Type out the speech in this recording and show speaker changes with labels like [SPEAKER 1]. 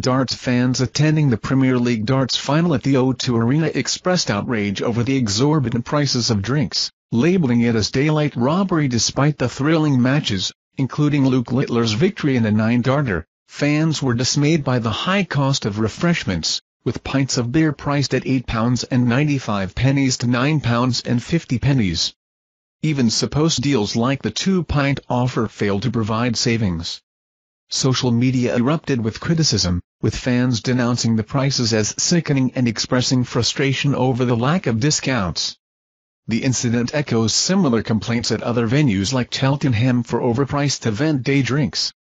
[SPEAKER 1] Darts fans attending the Premier League darts final at the O2 Arena expressed outrage over the exorbitant prices of drinks, labeling it as daylight robbery despite the thrilling matches, including Luke Littler's victory in a nine-darter. Fans were dismayed by the high cost of refreshments, with pints of beer priced at £8.95 pennies to £9.50 pennies. Even supposed deals like the two-pint offer failed to provide savings. Social media erupted with criticism, with fans denouncing the prices as sickening and expressing frustration over the lack of discounts. The incident echoes similar complaints at other venues like Cheltenham for overpriced event day drinks.